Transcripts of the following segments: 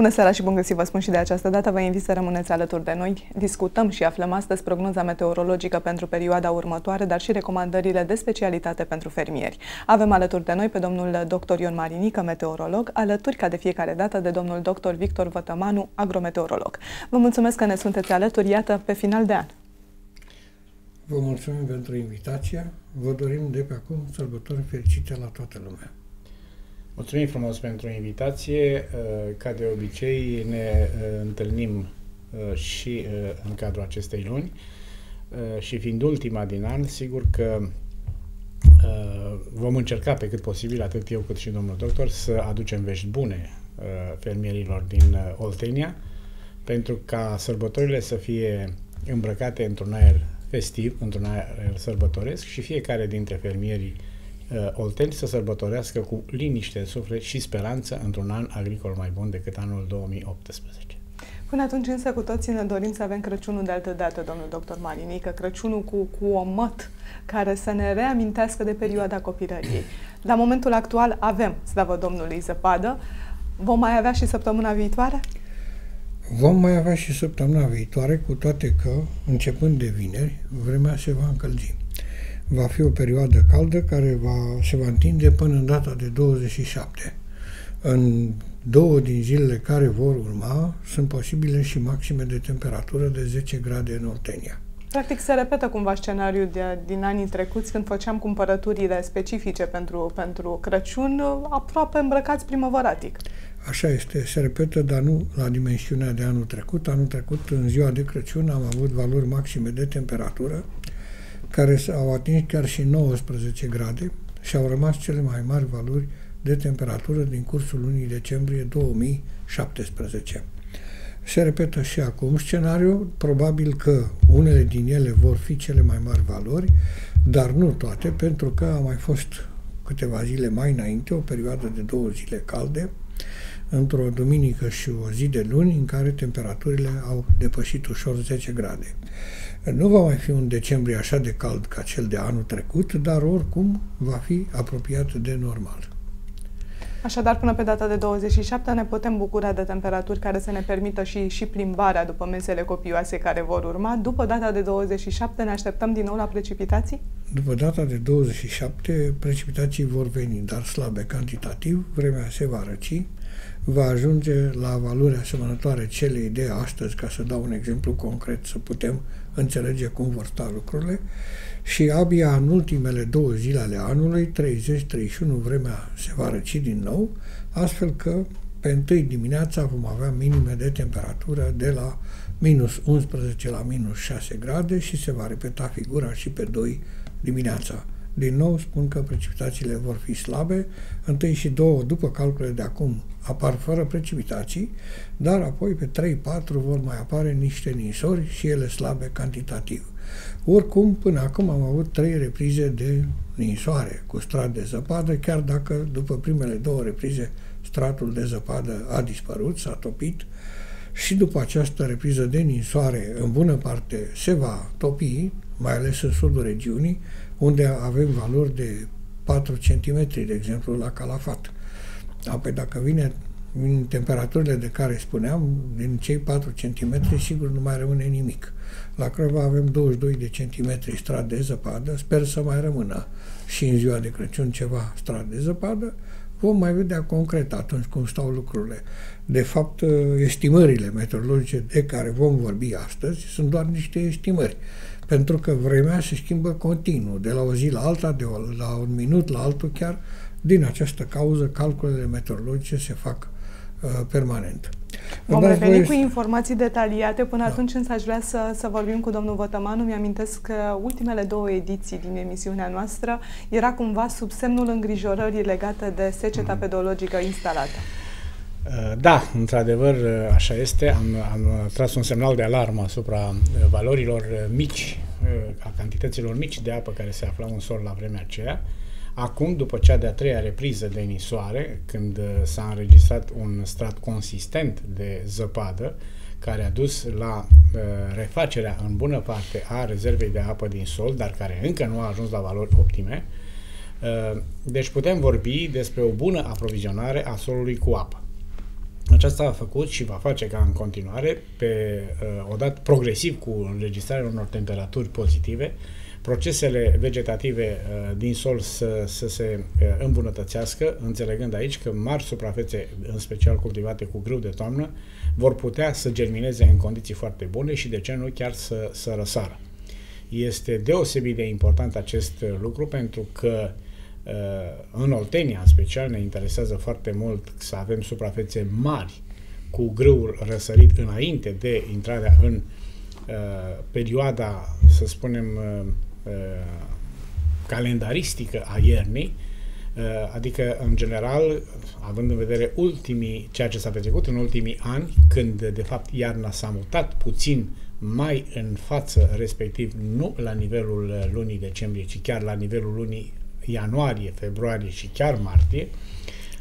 Bună seara și bun găsit, vă spun și de această dată. Vă invit să rămâneți alături de noi. Discutăm și aflăm astăzi prognoza meteorologică pentru perioada următoare, dar și recomandările de specialitate pentru fermieri. Avem alături de noi pe domnul dr. Ion Marinică, meteorolog, alături ca de fiecare dată de domnul dr. Victor Vătămanu, agrometeorolog. Vă mulțumesc că ne sunteți alături, iată, pe final de an. Vă mulțumim pentru invitație. Vă dorim de pe acum sărbători fericite la toată lumea. Mulțumim frumos pentru invitație. Uh, ca de obicei ne uh, întâlnim uh, și în cadrul acestei luni și fiind ultima din an, sigur că vom încerca pe cât posibil, atât eu cât și domnul doctor, să aducem vești bune fermierilor din Oltenia, pentru ca sărbătorile să fie îmbrăcate într-un aer festiv, într-un aer sărbătoresc și fiecare dintre fermierii uh, olteni să sărbătorească cu liniște în suflet și speranță într-un an agricol mai bun decât anul 2018. Până atunci însă cu toții ne dorim să avem Crăciunul de altă dată, domnul doctor Marinică, Crăciunul cu, cu o măt care să ne reamintească de perioada copilăriei. La momentul actual avem, slavă Domnului, zăpadă. Vom mai avea și săptămâna viitoare? Vom mai avea și săptămâna viitoare, cu toate că, începând de vineri, vremea se va încălzi. Va fi o perioadă caldă care va, se va întinde până în data de 27. În două din zilele care vor urma, sunt posibile și maxime de temperatură de 10 grade în Oltenia. Practic se repetă cumva scenariul de, din anii trecuți când făceam cumpărăturile specifice pentru, pentru Crăciun, aproape îmbrăcați primăvăratic. Așa este, se repetă, dar nu la dimensiunea de anul trecut. Anul trecut, în ziua de Crăciun, am avut valori maxime de temperatură care au atins chiar și 19 grade și au rămas cele mai mari valori de temperatură din cursul lunii decembrie 2017. Se repetă și acum scenariul, probabil că unele din ele vor fi cele mai mari valori, dar nu toate, pentru că a mai fost câteva zile mai înainte, o perioadă de două zile calde, într-o duminică și o zi de luni în care temperaturile au depășit ușor 10 grade. Nu va mai fi un decembrie așa de cald ca cel de anul trecut, dar oricum va fi apropiat de normal. Așadar, până pe data de 27 ne putem bucura de temperaturi care să ne permită și, și plimbarea după mesele copioase care vor urma. După data de 27 ne așteptăm din nou la precipitații? După data de 27, precipitații vor veni, dar slabe cantitativ, vremea se va răci, va ajunge la valori asemănătoare celei de astăzi, ca să dau un exemplu concret, să putem înțelege cum vor sta lucrurile, și abia în ultimele două zile ale anului, 30-31, vremea se va răci din nou, astfel că pe întâi dimineața vom avea minime de temperatură de la minus 11 la minus 6 grade și se va repeta figura și pe 2 dimineața. Din nou spun că precipitațiile vor fi slabe, întâi și două după calculele de acum apar fără precipitații, dar apoi pe 3-4 vor mai apare niște ninsori și ele slabe cantitativ. Oricum, până acum am avut trei reprize de ninsoare cu strat de zăpadă, chiar dacă după primele două reprize stratul de zăpadă a dispărut, s-a topit, și după această repriză de ninsoare, în bună parte se va topi, mai ales în sudul regiunii, unde avem valori de 4 cm, de exemplu, la Calafat. Apoi dacă vine în temperaturile de care spuneam, din cei 4 cm, sigur nu mai rămâne nimic. La Crăva avem 22 de centimetri strat de zăpadă, sper să mai rămână și în ziua de Crăciun ceva strat de zăpadă, vom mai vedea concret atunci cum stau lucrurile. De fapt, estimările meteorologice de care vom vorbi astăzi sunt doar niște estimări pentru că vremea se schimbă continuu, de la o zi la alta, de o, la un minut la altul chiar. Din această cauză, calculele meteorologice se fac uh, permanent. Vom reveni voi... cu informații detaliate. Până da. atunci însă aș vrea să, să vorbim cu domnul Vătămanu. Mi-amintesc că ultimele două ediții din emisiunea noastră era cumva sub semnul îngrijorării legate de seceta mm. pedologică instalată. Uh, da, într-adevăr, uh, așa este. Am, am tras un semnal de alarmă asupra uh, valorilor mici, a cantităților mici de apă care se aflau în sol la vremea aceea. Acum, după cea de-a treia repriză de nisoare, când s-a înregistrat un strat consistent de zăpadă, care a dus la uh, refacerea în bună parte a rezervei de apă din sol, dar care încă nu a ajuns la valori optime, uh, deci putem vorbi despre o bună aprovizionare a solului cu apă. Aceasta a făcut și va face ca în continuare, pe, uh, odată progresiv cu înregistrarea unor temperaturi pozitive, procesele vegetative uh, din sol să, să se uh, îmbunătățească, înțelegând aici că mari suprafețe, în special cultivate cu grâu de toamnă, vor putea să germineze în condiții foarte bune și de ce nu chiar să, să răsară. Este deosebit de important acest lucru pentru că uh, în Oltenia, în special, ne interesează foarte mult să avem suprafețe mari cu grâul răsărit înainte de intrarea în uh, perioada, să spunem, uh, calendaristică a iernii, adică, în general, având în vedere ultimii, ceea ce s-a petrecut în ultimii ani, când, de fapt, iarna s-a mutat puțin mai în față, respectiv nu la nivelul lunii decembrie, ci chiar la nivelul lunii ianuarie, februarie și chiar martie.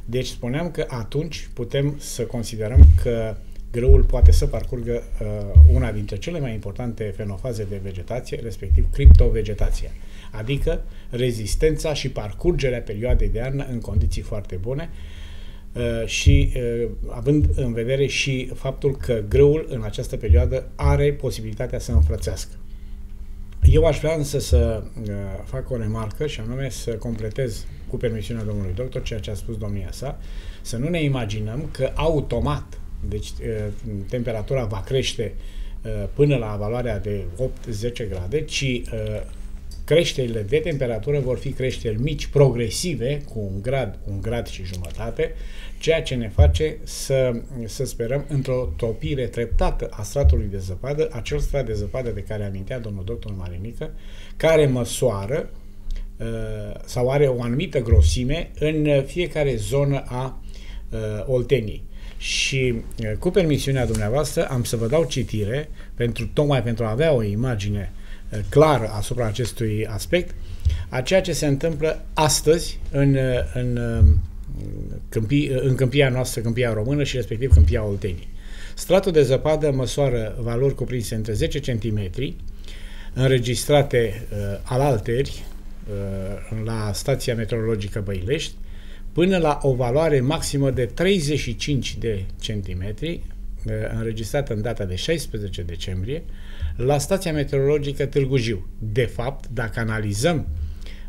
Deci spuneam că atunci putem să considerăm că grâul poate să parcurgă uh, una dintre cele mai importante fenofaze de vegetație, respectiv criptovegetația, adică rezistența și parcurgerea perioadei de iarnă în condiții foarte bune, uh, Uh, și uh, având în vedere și faptul că grâul în această perioadă are posibilitatea să înfrățească. Eu aș vrea însă să uh, fac o remarcă și anume să completez cu permisiunea domnului doctor ceea ce a spus domnia sa, să nu ne imaginăm că automat, deci temperatura va crește până la valoarea de 8-10 grade, ci creșterile de temperatură vor fi creșteri mici, progresive, cu un grad, un grad și jumătate, ceea ce ne face să, să sperăm într-o topire treptată a stratului de zăpadă, acel strat de zăpadă de care amintea domnul doctor Marinică, care măsoară uh, sau are o anumită grosime în fiecare zonă a uh, Olteniei. Și uh, cu permisiunea dumneavoastră am să vă dau citire pentru tocmai pentru a avea o imagine clar asupra acestui aspect, a ceea ce se întâmplă astăzi în, în, câmpii, în câmpia noastră, câmpia română și respectiv câmpia Oltenii. Stratul de zăpadă măsoară valori cuprinse între 10 cm, înregistrate uh, alalteri uh, la stația meteorologică Băilești, până la o valoare maximă de 35 de centimetri, uh, înregistrată în data de 16 decembrie, la stația meteorologică Târgu Jiu. De fapt, dacă analizăm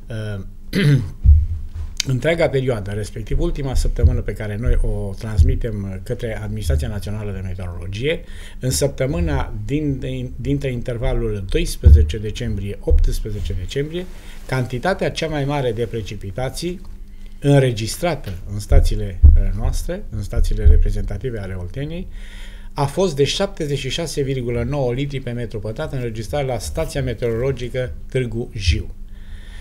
uh, întreaga perioadă, respectiv ultima săptămână pe care noi o transmitem către Administrația Națională de Meteorologie, în săptămâna din, dintre intervalul 12 decembrie-18 decembrie, cantitatea cea mai mare de precipitații înregistrată în stațiile uh, noastre, în stațiile reprezentative ale Olteniei, a fost de 76,9 litri pe metru pătrat înregistrat la stația meteorologică Târgu Jiu,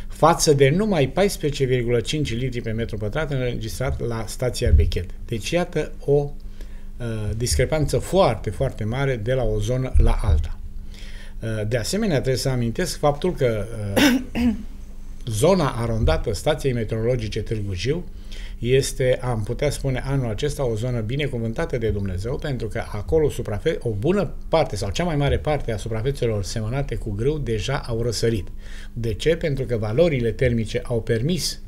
față de numai 14,5 litri pe metru pătrat înregistrat la stația Bechet. Deci iată o uh, discrepanță foarte, foarte mare de la o zonă la alta. Uh, de asemenea, trebuie să amintesc faptul că uh, zona arondată stației meteorologice Târgu Jiu este, am putea spune, anul acesta o zonă binecuvântată de Dumnezeu, pentru că acolo suprafe- o bună parte sau cea mai mare parte a suprafețelor semănate cu grâu deja au răsărit. De ce? Pentru că valorile termice au permis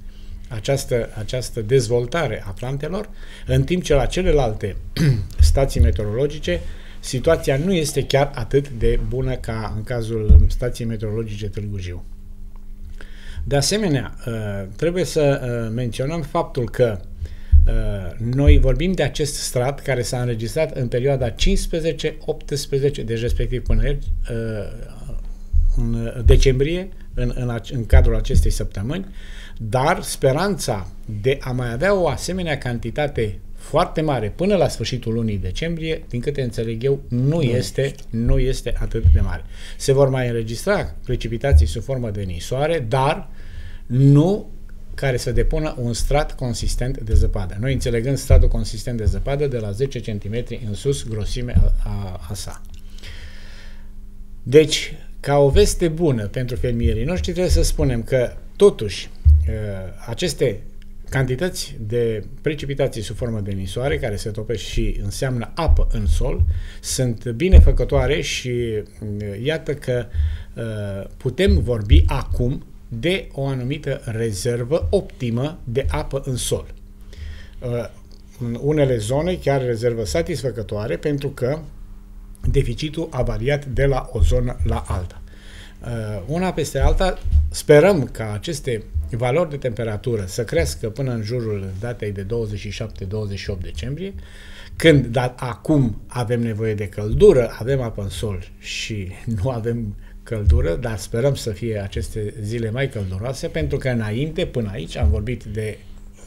această, această dezvoltare a plantelor, în timp ce la celelalte stații meteorologice situația nu este chiar atât de bună ca în cazul stației meteorologice Târgu Jiu. De asemenea, uh, trebuie să uh, menționăm faptul că uh, noi vorbim de acest strat care s-a înregistrat în perioada 15-18, deci respectiv până ieri, în decembrie, în, în, în cadrul acestei săptămâni, dar speranța de a mai avea o asemenea cantitate foarte mare până la sfârșitul lunii decembrie, din câte înțeleg eu, nu, nu este, nu este atât de mare. Se vor mai înregistra precipitații sub formă de nisoare, dar nu care să depună un strat consistent de zăpadă. Noi înțelegând stratul consistent de zăpadă de la 10 cm în sus grosime a, a, a sa. Deci, ca o veste bună pentru fermierii noștri, trebuie să spunem că, totuși, aceste cantități de precipitații sub formă de nisoare, care se topesc și înseamnă apă în sol, sunt binefăcătoare și iată că putem vorbi acum de o anumită rezervă optimă de apă în sol. în unele zone chiar rezervă satisfăcătoare pentru că deficitul a variat de la o zonă la alta. Uh, una peste alta, sperăm ca aceste valori de temperatură să crească până în jurul datei de 27-28 decembrie, când da, acum avem nevoie de căldură, avem apă în sol și nu avem căldură, dar sperăm să fie aceste zile mai călduroase, pentru că înainte, până aici, am vorbit de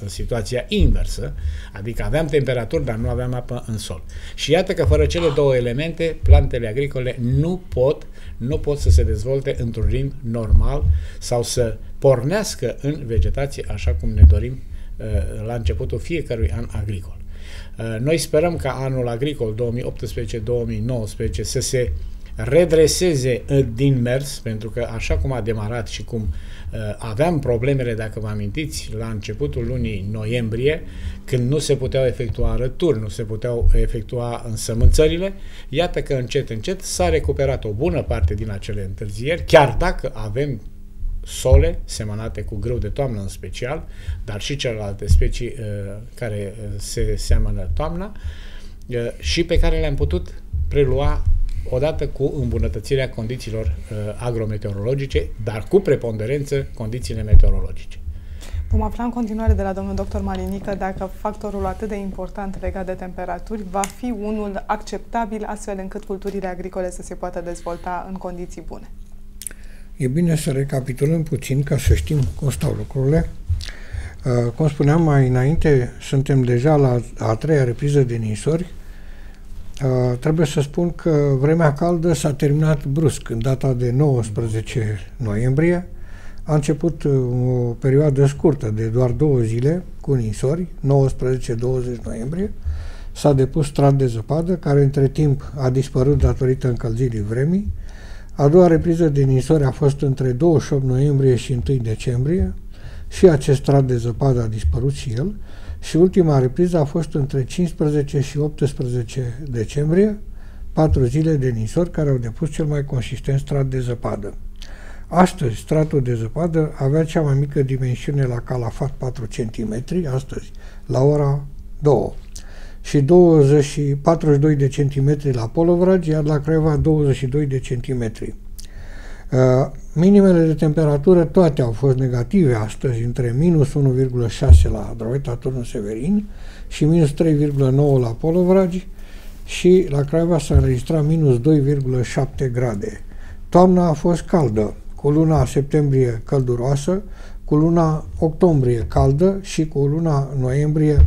situația inversă, adică aveam temperaturi, dar nu aveam apă în sol. Și iată că fără cele două elemente, plantele agricole nu pot, nu pot să se dezvolte într-un ritm normal sau să pornească în vegetație așa cum ne dorim uh, la începutul fiecărui an agricol. Uh, noi sperăm ca anul agricol 2018-2019 să se redreseze din mers, pentru că așa cum a demarat și cum uh, aveam problemele, dacă vă amintiți, la începutul lunii noiembrie, când nu se puteau efectua arături, nu se puteau efectua însămânțările, iată că încet, încet s-a recuperat o bună parte din acele întârzieri, chiar dacă avem sole semănate cu grâu de toamnă în special, dar și celelalte specii uh, care uh, se seamănă toamna uh, și pe care le-am putut prelua odată cu îmbunătățirea condițiilor uh, agrometeorologice, dar cu preponderență condițiile meteorologice. Vom afla în continuare de la domnul doctor Marinică dacă factorul atât de important legat de temperaturi va fi unul acceptabil astfel încât culturile agricole să se poată dezvolta în condiții bune. E bine să recapitulăm puțin ca să știm cum stau lucrurile. Uh, cum spuneam mai înainte, suntem deja la a treia repriză de nisori, Uh, trebuie să spun că vremea caldă s-a terminat brusc în data de 19 noiembrie. A început uh, o perioadă scurtă de doar două zile cu ninsori, 19-20 noiembrie. S-a depus strat de zăpadă, care între timp a dispărut datorită încălzirii vremii. A doua repriză de ninsori a fost între 28 noiembrie și 1 decembrie și acest strat de zăpadă a dispărut și el și ultima repriză a fost între 15 și 18 decembrie, patru zile de nisori care au depus cel mai consistent strat de zăpadă. Astăzi, stratul de zăpadă avea cea mai mică dimensiune la Calafat 4 cm, astăzi, la ora 2 și 20, 42 de centimetri la Polovragi, iar la Craiova 22 de centimetri. Uh, minimele de temperatură toate au fost negative astăzi, între minus 1,6 la Droveta Turnul Severin și minus 3,9 la Polovragi și la Craiova s-a înregistrat minus 2,7 grade. Toamna a fost caldă, cu luna septembrie călduroasă, cu luna octombrie caldă și cu luna noiembrie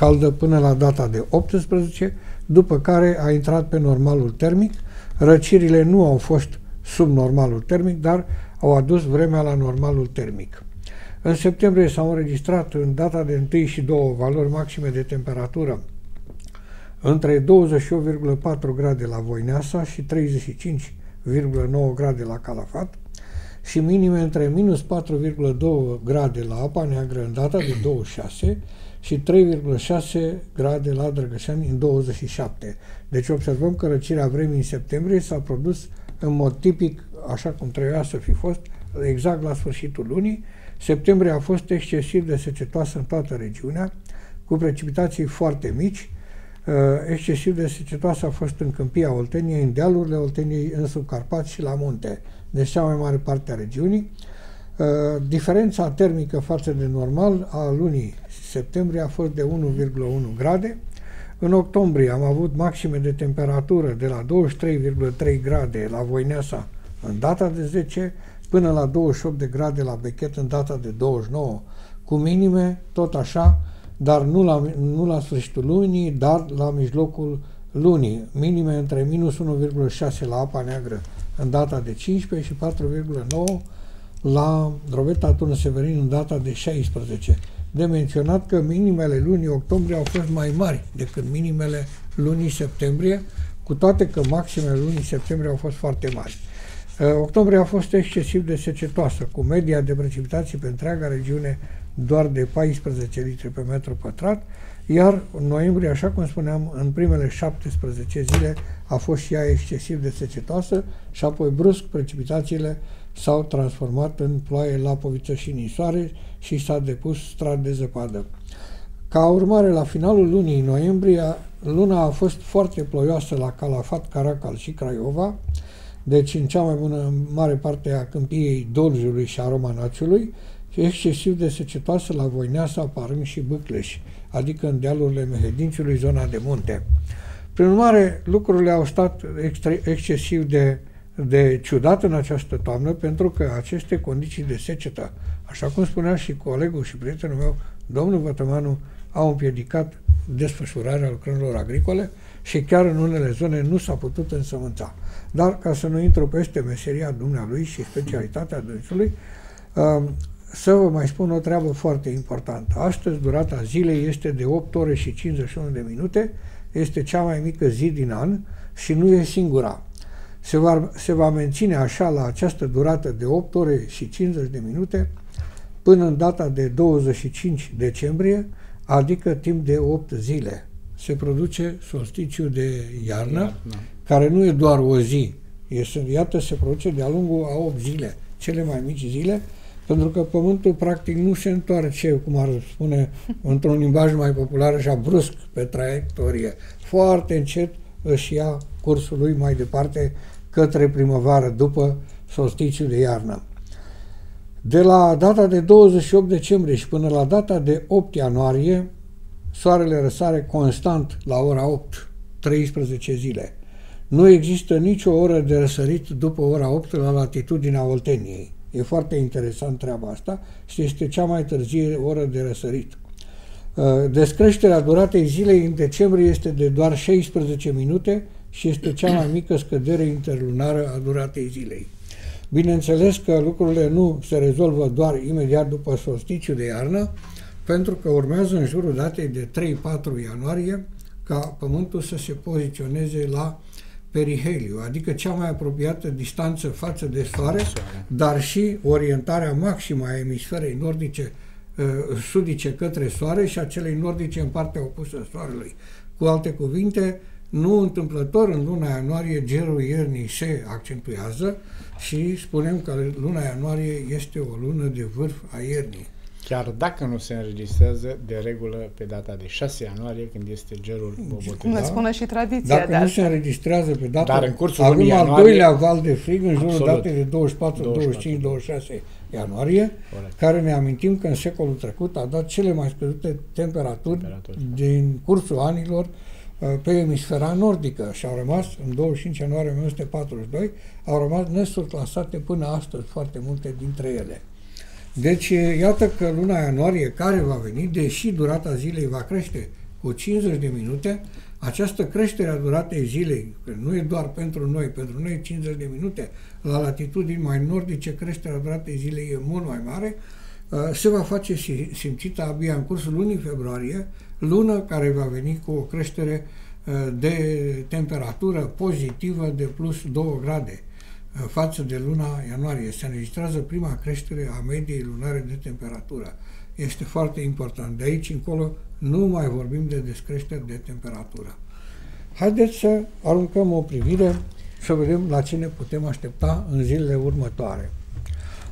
caldă până la data de 18, după care a intrat pe normalul termic. Răcirile nu au fost sub normalul termic, dar au adus vremea la normalul termic. În septembrie s-au înregistrat în data de 1 și 2 valori maxime de temperatură între 28,4 grade la Voineasa și 35,9 grade la Calafat și minime între minus 4,2 grade la Apa Neagră în data de 26 și 3,6 grade la Drăgășani în 27. Deci observăm că răcirea vremii în septembrie s-a produs în mod tipic, așa cum trebuia să fi fost, exact la sfârșitul lunii. Septembrie a fost excesiv de secetoasă în toată regiunea, cu precipitații foarte mici. Uh, excesiv de secetoasă a fost în câmpia Olteniei, în dealurile Olteniei, în subcarpați și la munte, deci cea mai mare parte a regiunii. Uh, diferența termică față de normal a lunii septembrie a fost de 1,1 grade, în octombrie am avut maxime de temperatură de la 23,3 grade la Voineasa în data de 10 până la 28 de grade la Bechet în data de 29, cu minime tot așa, dar nu la, nu la sfârșitul lunii, dar la mijlocul lunii, minime între minus 1,6 la Apa Neagră în data de 15 și 4,9 la Drobeta Turnă Severin în data de 16 de menționat că minimele lunii octombrie au fost mai mari decât minimele lunii septembrie, cu toate că maximele lunii septembrie au fost foarte mari. Uh, octombrie a fost excesiv de secetoasă, cu media de precipitații pe întreaga regiune doar de 14 litri pe metru pătrat, iar în noiembrie, așa cum spuneam, în primele 17 zile a fost și ea excesiv de secetoasă și apoi brusc precipitațiile s-au transformat în ploaie lapoviță și nisoare și s-a depus strat de zăpadă. Ca urmare, la finalul lunii noiembrie, luna a fost foarte ploioasă la Calafat, Caracal și Craiova, deci în cea mai bună mare parte a câmpiei Doljului și a Romanaciului, și excesiv de secetoasă la Voineasa, Parâm și Bâcleș, adică în dealurile Mehedinciului, zona de munte. Prin urmare, lucrurile au stat excesiv de, de ciudat în această toamnă, pentru că aceste condiții de secetă, așa cum spunea și colegul și prietenul meu, domnul Vătămanu, au împiedicat desfășurarea lucrărilor agricole și chiar în unele zone nu s-a putut însămânța. Dar, ca să nu intru peste meseria dumnealui și specialitatea dânsului, um, să vă mai spun o treabă foarte importantă. Astăzi, durata zilei este de 8 ore și 51 de minute, este cea mai mică zi din an și nu e singura. Se va, se va menține așa la această durată de 8 ore și 50 de minute până în data de 25 decembrie, adică timp de 8 zile. Se produce solsticiu de iarnă, iarnă, care nu e doar o zi, este, iată, se produce de-a lungul a 8 zile, cele mai mici zile, pentru că Pământul practic nu se întoarce, cum ar spune într-un limbaj mai popular, așa brusc pe traiectorie. Foarte încet își ia cursul lui mai departe către primăvară, după solsticiul de iarnă. De la data de 28 decembrie și până la data de 8 ianuarie, soarele răsare constant la ora 8, 13 zile. Nu există nicio oră de răsărit după ora 8 la latitudinea Olteniei. E foarte interesant treaba asta și este cea mai târzie oră de răsărit. Uh, descreșterea duratei zilei în decembrie este de doar 16 minute și este cea mai mică scădere interlunară a duratei zilei. Bineînțeles că lucrurile nu se rezolvă doar imediat după solsticiul de iarnă, pentru că urmează în jurul datei de 3-4 ianuarie ca Pământul să se poziționeze la periheliu, adică cea mai apropiată distanță față de Soare, dar și orientarea maximă a emisferei nordice, uh, sudice către Soare și a celei nordice în partea opusă Soarelui. Cu alte cuvinte, nu întâmplător în luna ianuarie gerul iernii se accentuează și spunem că luna ianuarie este o lună de vârf a iernii chiar dacă nu se înregistrează de regulă pe data de 6 ianuarie, când este gerul Bobotul. Cum ne spune și tradiția Dacă de nu se înregistrează pe data... Dar în cursul acum ianuarie, al doilea val de frig, în jurul absolut, datei de 24, 24, 25, 26 ianuarie, Corect. care ne amintim că în secolul trecut a dat cele mai scăzute temperaturi, temperaturi. din cursul anilor uh, pe emisfera nordică și au rămas în 25 ianuarie 1942, au rămas nesurclasate până astăzi foarte multe dintre ele. Deci, iată că luna ianuarie care va veni, deși durata zilei va crește cu 50 de minute, această creștere a duratei zilei, că nu e doar pentru noi, pentru noi 50 de minute, la latitudini mai nordice creșterea duratei zilei e mult mai mare, uh, se va face simțită abia în cursul lunii februarie, lună care va veni cu o creștere uh, de temperatură pozitivă de plus 2 grade față de luna ianuarie. Se înregistrează prima creștere a mediei lunare de temperatură. Este foarte important. De aici încolo nu mai vorbim de descreșteri de temperatură. Haideți să aruncăm o privire să vedem la ce ne putem aștepta în zilele următoare.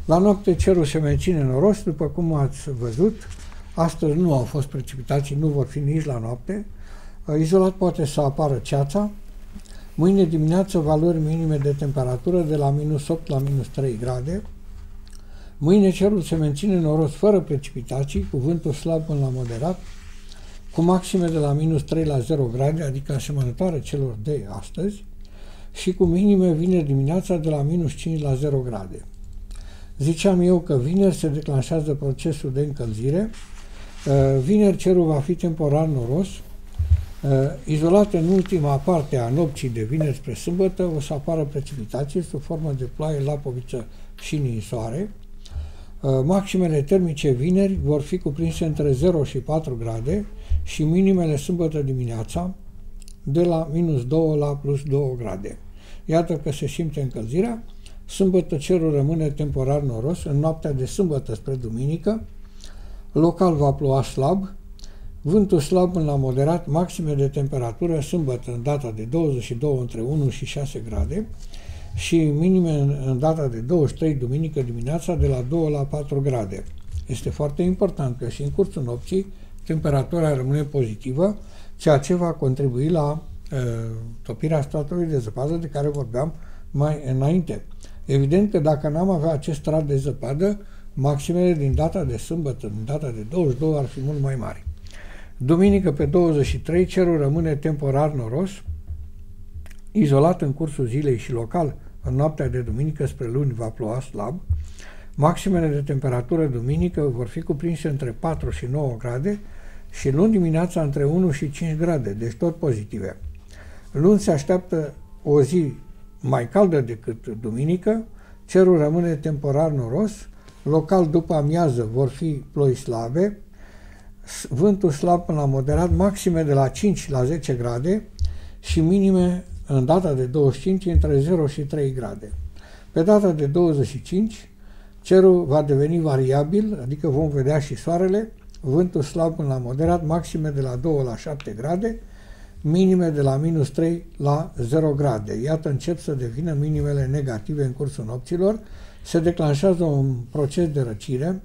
La noapte cerul se menține noros, după cum ați văzut. Astăzi nu au fost precipitații, nu vor fi nici la noapte. Izolat poate să apară ceața, Mâine dimineață valori minime de temperatură de la minus 8 la minus 3 grade. Mâine cerul se menține noros fără precipitații, cu vântul slab până la moderat, cu maxime de la minus 3 la 0 grade, adică asemănătoare celor de astăzi, și cu minime vineri dimineața de la minus 5 la 0 grade. Ziceam eu că vineri se declanșează procesul de încălzire, vineri cerul va fi temporar noros, Uh, izolată în ultima parte a nopții de vineri spre sâmbătă, o să apară precipitații sub formă de ploaie, lapoviță și ninsoare. Uh, maximele termice vineri vor fi cuprinse între 0 și 4 grade și minimele sâmbătă dimineața de la minus 2 la plus 2 grade. Iată că se simte încălzirea. Sâmbătă cerul rămâne temporar noros. În noaptea de sâmbătă spre duminică, local va ploua slab, Vântul slab până la moderat, maxime de temperatură sâmbătă în data de 22 între 1 și 6 grade și minime în, în data de 23 duminică dimineața de la 2 la 4 grade. Este foarte important că și în cursul nopții temperatura rămâne pozitivă, ceea ce va contribui la uh, topirea stratului de zăpadă de care vorbeam mai înainte. Evident că dacă n-am avea acest strat de zăpadă, maximele din data de sâmbătă, din data de 22, ar fi mult mai mari. Duminică pe 23, cerul rămâne temporar noros, izolat în cursul zilei și local în noaptea de duminică spre luni va ploua slab. Maximele de temperatură duminică vor fi cuprinse între 4 și 9 grade și luni dimineața între 1 și 5 grade, deci tot pozitive. Luni se așteaptă o zi mai caldă decât duminică, cerul rămâne temporar noros, local după amiază vor fi ploi slabe, vântul slab până la moderat, maxime de la 5 la 10 grade și minime în data de 25 între 0 și 3 grade. Pe data de 25, cerul va deveni variabil, adică vom vedea și soarele, vântul slab până la moderat, maxime de la 2 la 7 grade, minime de la minus 3 la 0 grade. Iată, încep să devină minimele negative în cursul nopților, se declanșează un proces de răcire,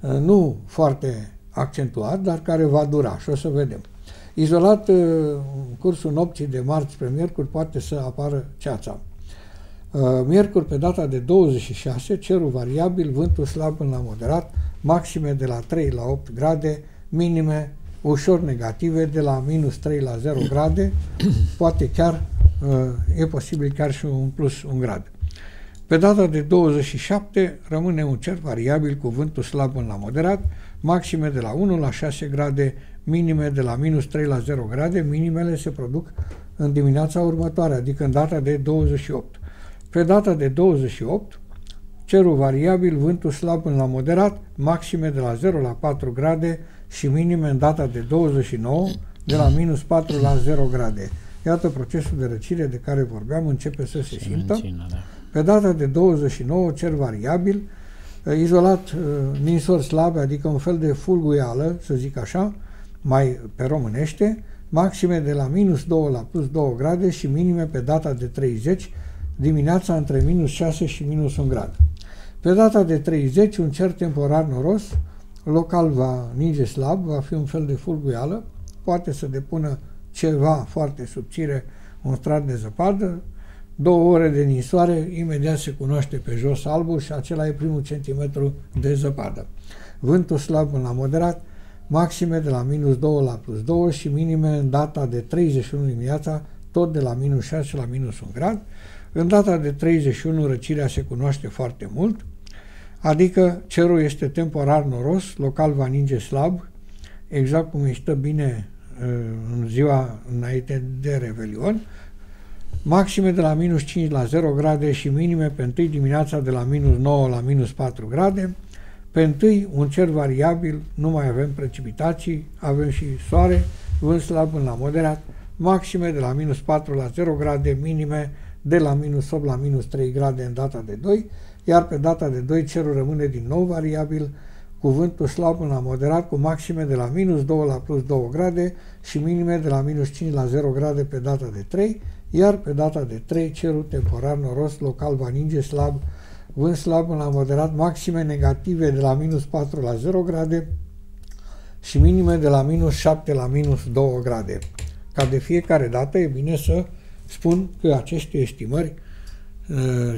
nu foarte accentuat, dar care va dura și o să vedem. Izolat, uh, în cursul nopții de marți spre miercuri, poate să apară ceața. Uh, miercuri, pe data de 26, cerul variabil, vântul slab până la moderat, maxime de la 3 la 8 grade, minime ușor negative de la minus 3 la 0 grade, poate chiar, uh, e posibil chiar și un plus un grad. Pe data de 27 rămâne un cer variabil cu vântul slab până la moderat, maxime de la 1 la 6 grade, minime de la minus 3 la 0 grade, minimele se produc în dimineața următoare, adică în data de 28. Pe data de 28, cerul variabil, vântul slab până la moderat, maxime de la 0 la 4 grade și minime în data de 29, de la minus 4 la 0 grade. Iată procesul de răcire de care vorbeam începe să se simtă. Da. Pe data de 29, cer variabil, izolat uh, ninsori slabe, adică un fel de fulguială, să zic așa, mai pe românește, maxime de la minus 2 la plus 2 grade și minime pe data de 30, dimineața între minus 6 și minus 1 grad. Pe data de 30, un cer temporar noros, local va ninge slab, va fi un fel de fulguială, poate să depună ceva foarte subțire, un strat de zăpadă, două ore de ninsoare, imediat se cunoaște pe jos albul și acela e primul centimetru de zăpadă. Vântul slab la moderat, maxime de la minus 2 la plus 2 și minime în data de 31 dimineața, tot de la minus 6 la minus 1 grad. În data de 31 răcirea se cunoaște foarte mult, adică cerul este temporar noros, local va ninge slab, exact cum îi stă bine uh, în ziua înainte de Revelion, maxime de la minus 5 la 0 grade și minime pe întâi dimineața de la minus 9 la minus 4 grade, pe întâi, un cer variabil, nu mai avem precipitații, avem și soare, vânt slab până la moderat, maxime de la minus 4 la 0 grade, minime de la minus 8 la minus 3 grade în data de 2, iar pe data de 2 cerul rămâne din nou variabil, cu vântul slab până la moderat, cu maxime de la minus 2 la plus 2 grade și minime de la minus 5 la 0 grade pe data de 3, iar pe data de 3 cerul temporar noros local va ninge slab vânt slab la moderat, maxime negative de la minus 4 la 0 grade și minime de la minus 7 la minus 2 grade. Ca de fiecare dată e bine să spun că aceste estimări, uh,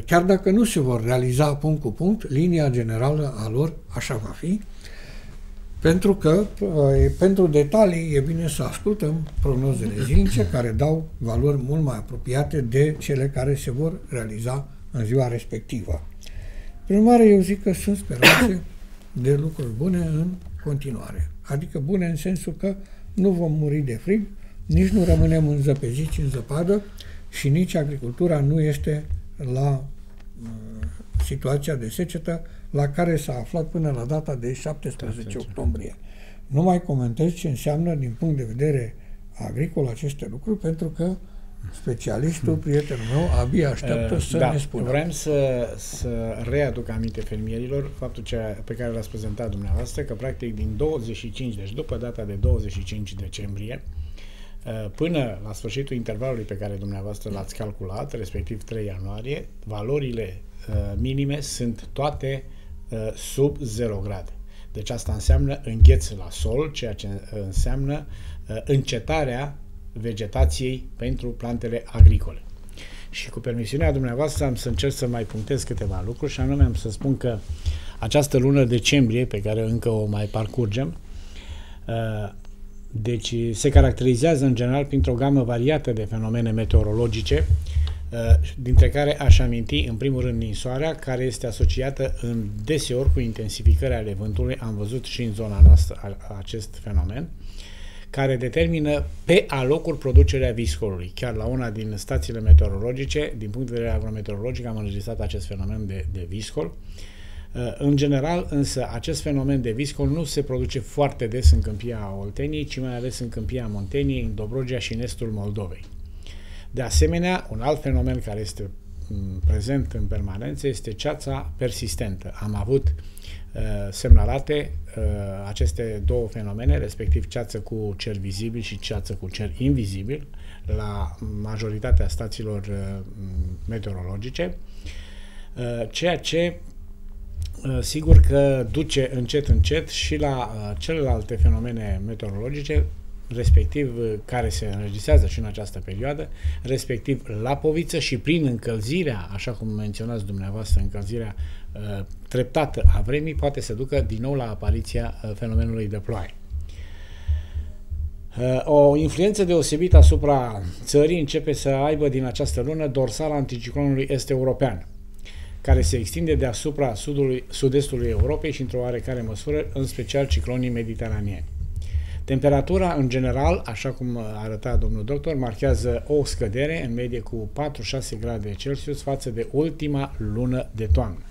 chiar dacă nu se vor realiza punct cu punct, linia generală a lor așa va fi, pentru că uh, pentru detalii e bine să ascultăm prognozele zilnice care dau valori mult mai apropiate de cele care se vor realiza în ziua respectivă. Prin urmare, eu zic că sunt speranțe de lucruri bune în continuare. Adică bune în sensul că nu vom muri de frig, nici nu rămânem înzăpeziți în zăpadă și nici agricultura nu este la uh, situația de secetă la care s-a aflat până la data de 17 octombrie. Nu mai comentez ce înseamnă din punct de vedere agricol aceste lucruri, pentru că specialistul, prietenul meu, abia așteaptă uh, să da, ne spună. Vrem să, să readuc aminte fermierilor faptul ce, pe care l-ați prezentat dumneavoastră, că practic din 25, deci după data de 25 decembrie, uh, până la sfârșitul intervalului pe care dumneavoastră l-ați calculat, respectiv 3 ianuarie, valorile uh, minime sunt toate uh, sub 0 grade. Deci asta înseamnă îngheț la sol, ceea ce înseamnă uh, încetarea vegetației pentru plantele agricole. Și cu permisiunea dumneavoastră am să încerc să mai punctez câteva lucruri și anume am să spun că această lună decembrie, pe care încă o mai parcurgem, uh, deci se caracterizează în general printr-o gamă variată de fenomene meteorologice, uh, dintre care aș aminti în primul rând ninsoarea, care este asociată în deseori cu intensificarea ale vântului, am văzut și în zona noastră acest fenomen, care determină pe alocuri producerea viscolului. Chiar la una din stațiile meteorologice, din punct de vedere agrometeorologic, am înregistrat acest fenomen de, de viscol. Uh, în general, însă, acest fenomen de viscol nu se produce foarte des în câmpia Olteniei, ci mai ales în câmpia Monteniei, în Dobrogea și în estul Moldovei. De asemenea, un alt fenomen care este mm, prezent în permanență este ceața persistentă. Am avut uh, semnalate uh, aceste două fenomene, respectiv ceață cu cer vizibil și ceață cu cer invizibil, la majoritatea stațiilor uh, meteorologice, uh, ceea ce Uh, sigur că duce încet, încet și la uh, celelalte fenomene meteorologice, respectiv uh, care se înregistrează și în această perioadă, respectiv la poviță și prin încălzirea, așa cum menționați dumneavoastră, încălzirea treptată a vremii, poate să ducă din nou la apariția fenomenului de ploaie. O influență deosebită asupra țării începe să aibă din această lună dorsala anticiclonului est-european, care se extinde deasupra sudului, sud-estului Europei și într-o oarecare măsură, în special ciclonii mediteraneeni. Temperatura, în general, așa cum arăta domnul doctor, marchează o scădere în medie cu 4-6 grade Celsius față de ultima lună de toamnă.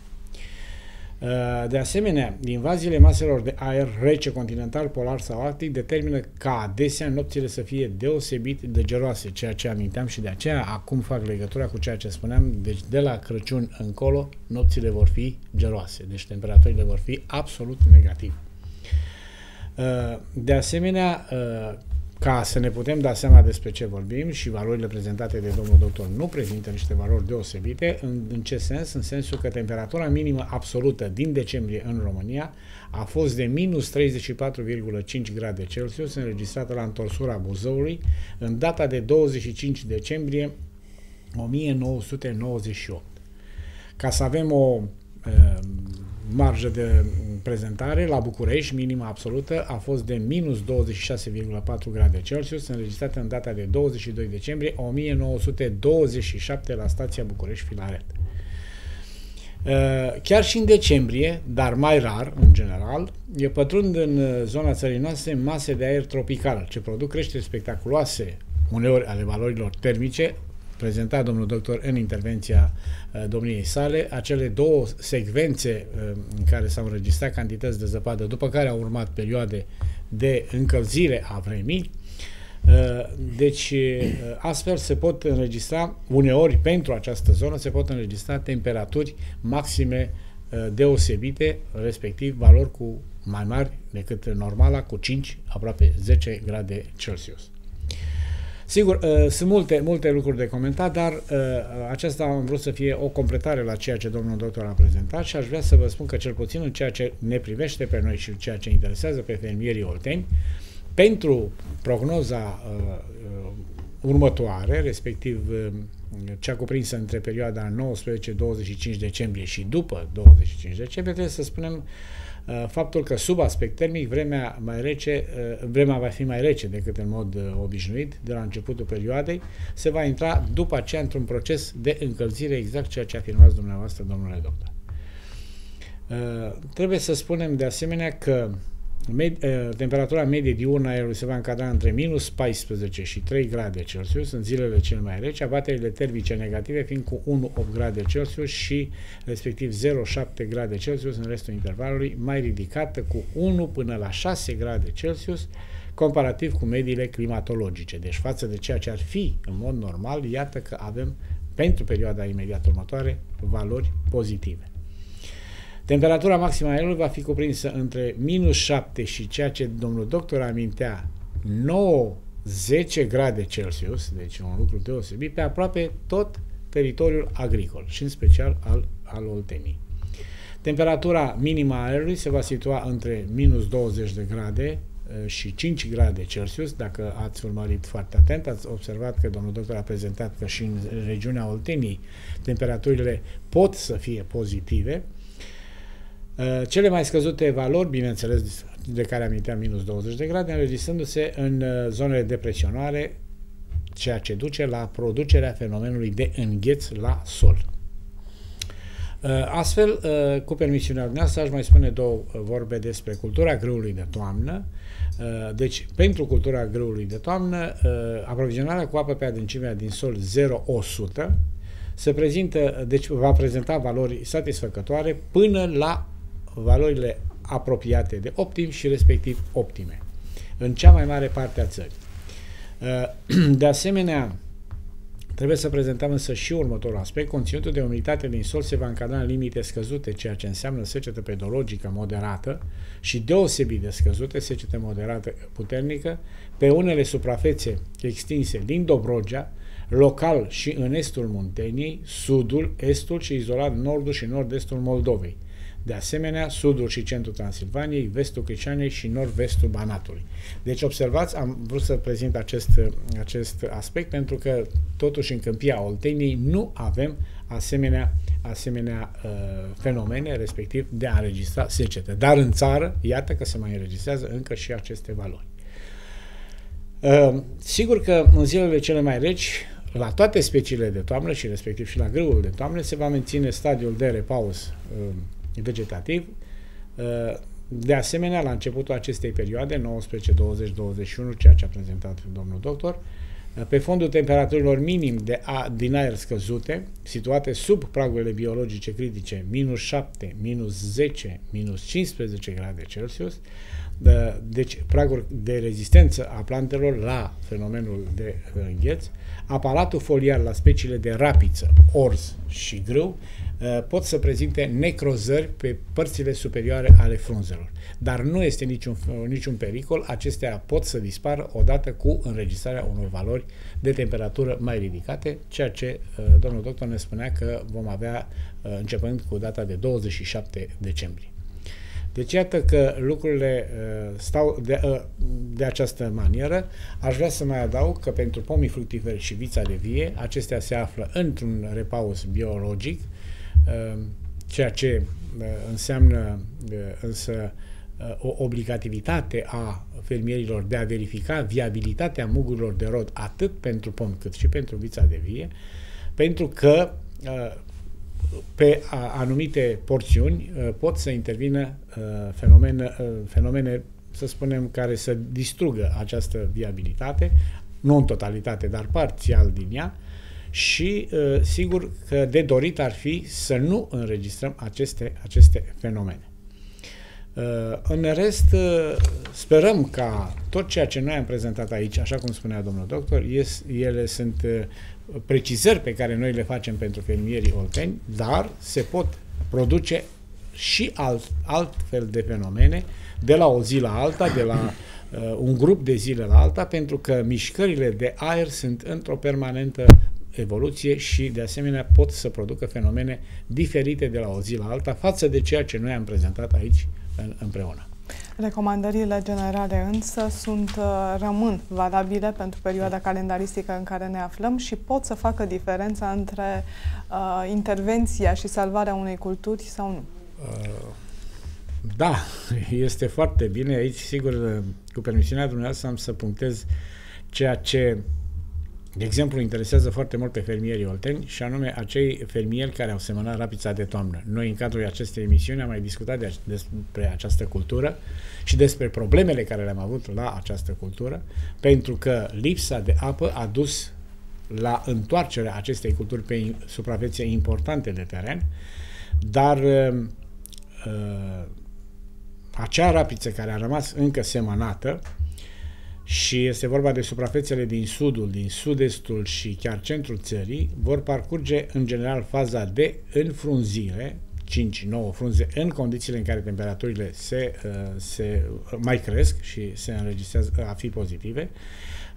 Uh, de asemenea, invaziile maselor de aer rece continental, polar sau arctic determină ca adesea nopțile să fie deosebit de geroase, ceea ce aminteam și de aceea acum fac legătura cu ceea ce spuneam, deci de la Crăciun încolo nopțile vor fi geroase, deci temperaturile vor fi absolut negative. Uh, de asemenea, uh, ca să ne putem da seama despre ce vorbim și valorile prezentate de domnul doctor nu prezintă niște valori deosebite, în, în ce sens? În sensul că temperatura minimă absolută din decembrie în România a fost de minus 34,5 grade Celsius, înregistrată la întorsura Buzăului, în data de 25 decembrie 1998. Ca să avem o uh, marjă de prezentare la București, minima absolută, a fost de minus 26,4 grade Celsius, înregistrată în data de 22 decembrie 1927 la stația București Filaret. Uh, chiar și în decembrie, dar mai rar, în general, e pătrund în uh, zona țării noastre mase de aer tropical, ce produc creșteri spectaculoase, uneori ale valorilor termice, prezentat domnul doctor în intervenția uh, domniei sale, acele două secvențe uh, în care s-au înregistrat cantități de zăpadă, după care au urmat perioade de încălzire a vremii. Uh, deci, astfel se pot înregistra, uneori pentru această zonă, se pot înregistra temperaturi maxime deosebite, respectiv valori cu mai mari decât normala, cu 5, aproape 10 grade Celsius. Sigur, uh, sunt multe, multe lucruri de comentat, dar uh, aceasta am vrut să fie o completare la ceea ce domnul doctor a prezentat și aș vrea să vă spun că cel puțin în ceea ce ne privește pe noi și ceea ce interesează pe fermierii olteni, pentru prognoza uh, uh, următoare, respectiv uh, cea cuprinsă între perioada 19-25 decembrie și după 25 decembrie, trebuie să spunem uh, Uh, faptul că sub aspect termic vremea mai rece, uh, vremea va fi mai rece decât în mod uh, obișnuit de la începutul perioadei, se va intra după aceea într-un proces de încălzire exact ceea ce afirmați dumneavoastră, domnule doctor. Trebuie să spunem de asemenea că Med, uh, temperatura medie diurnă a aerului se va încadra între minus 14 și 3 grade Celsius în zilele cele mai reci, abaterile termice negative fiind cu 1-8 grade Celsius și respectiv 0-7 grade Celsius în restul intervalului, mai ridicată cu 1 până la 6 grade Celsius, comparativ cu mediile climatologice. Deci față de ceea ce ar fi în mod normal, iată că avem pentru perioada imediat următoare valori pozitive. Temperatura maximă a aerului va fi cuprinsă între minus 7 și ceea ce domnul doctor amintea 9-10 grade Celsius, deci un lucru deosebit, pe aproape tot teritoriul agricol și în special al, al Oltenii. Temperatura minimă a aerului se va situa între minus 20 de grade uh, și 5 grade Celsius. Dacă ați urmărit foarte atent, ați observat că domnul doctor a prezentat că și în regiunea Olteniei temperaturile pot să fie pozitive. Uh, cele mai scăzute valori, bineînțeles, de care aminteam minus 20 de grade, înregistrându-se în uh, zonele depresionare, ceea ce duce la producerea fenomenului de îngheț la sol. Uh, astfel, uh, cu permisiunea dumneavoastră, aș mai spune două vorbe despre cultura grâului de toamnă. Deci, pentru cultura grâului de toamnă, aprovizionarea cu apă pe adâncimea din sol 0-100 se prezintă, deci va prezenta valori satisfăcătoare până la valorile apropiate de optim și respectiv optime, în cea mai mare parte a țării. Uh, de asemenea, trebuie să prezentăm însă și următorul aspect. Conținutul de umiditate din sol se va încadra în limite scăzute, ceea ce înseamnă secetă pedologică moderată și deosebit de scăzute, secetă moderată puternică, pe unele suprafețe extinse din Dobrogea, local și în estul Munteniei, sudul, estul și izolat nordul și nord-estul Moldovei. De asemenea, sudul și centrul Transilvaniei, vestul Crișanei și nord-vestul Banatului. Deci, observați, am vrut să prezint acest, acest aspect pentru că, totuși, în câmpia Olteniei nu avem asemenea, asemenea uh, fenomene, respectiv de a înregistra secete. Dar în țară, iată că se mai înregistrează încă și aceste valori. Uh, sigur că în zilele cele mai reci, la toate speciile de toamnă și respectiv și la grâul de toamnă, se va menține stadiul de repaus uh, vegetativ. Uh, de asemenea, la începutul acestei perioade, 19, 20, 21, ceea ce a prezentat domnul doctor, uh, pe fondul temperaturilor minim de a, din aer scăzute, situate sub pragurile biologice critice, minus 7, minus 10, minus 15 grade Celsius, uh, deci praguri de rezistență a plantelor la fenomenul de îngheț, aparatul foliar la speciile de rapiță, orz și grâu Uh, pot să prezinte necrozări pe părțile superioare ale frunzelor. Dar nu este niciun, niciun pericol, acestea pot să dispară odată cu înregistrarea unor valori de temperatură mai ridicate, ceea ce uh, domnul doctor ne spunea că vom avea uh, începând cu data de 27 decembrie. Deci iată că lucrurile uh, stau de, uh, de această manieră. Aș vrea să mai adaug că pentru pomii fructiferi și vița de vie, acestea se află într-un repaus biologic, Ehm, ceea ce eh, înseamnă eh, însă eh, o obligativitate a fermierilor de a verifica viabilitatea mugurilor de rod atât pentru pom cât și pentru vița de vie, pentru că pe anumite porțiuni pot să intervină fenomene, fenomene, să spunem, care să distrugă această viabilitate, nu în totalitate, dar parțial din ea, și uh, sigur că de dorit ar fi să nu înregistrăm aceste, aceste fenomene. Uh, în rest, uh, sperăm ca tot ceea ce noi am prezentat aici, așa cum spunea domnul doctor, ele sunt precizări pe care noi le facem pentru fermierii olteni, dar se pot produce și alt, altfel de fenomene de la o zi la alta, de la uh, un grup de zile la alta, pentru că mișcările de aer sunt într-o permanentă evoluție și, de asemenea, pot să producă fenomene diferite de la o zi la alta față de ceea ce noi am prezentat aici în, împreună. Recomandările generale însă sunt, uh, rămân valabile pentru perioada calendaristică în care ne aflăm și pot să facă diferența între uh, intervenția și salvarea unei culturi sau nu. Uh, da, este foarte bine. Aici, sigur, cu permisiunea dumneavoastră am să punctez ceea ce de exemplu, interesează foarte mult pe fermierii olteni și anume acei fermieri care au semănat rapița de toamnă. Noi, în cadrul acestei emisiuni, am mai discutat de, despre această cultură și despre problemele care le-am avut la această cultură, pentru că lipsa de apă a dus la întoarcerea acestei culturi pe suprafețe importante de teren, dar uh, uh, acea rapiță care a rămas încă semănată, și este vorba de suprafețele din sudul, din sud-estul și chiar centrul țării, vor parcurge în general faza de înfrunzire, 5-9 frunze, în condițiile în care temperaturile se, uh, se mai cresc și se înregistrează a fi pozitive.